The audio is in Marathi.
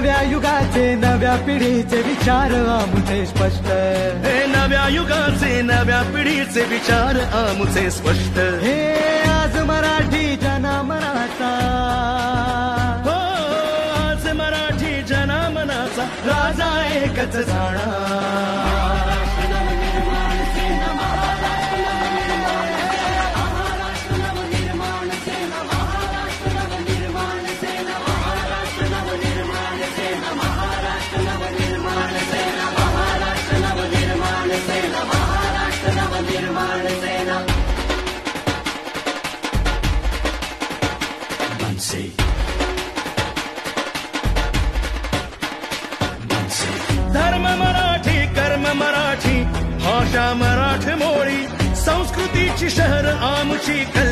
नव्या युगाचे नव्या पिढीचे विचार आमचे स्पष्ट. हे नव्या युगाचे नव्या पिढीचे विचार आमुचे स्पष्ट. हे आज मराठी जनामनाचा. हो आज मराठी जनामनाचा राजा एकच जाणा धर्म मराठी कर्म मराठी भाषा मराठी मोळी संस्कृतीची शहर आमची कल्याण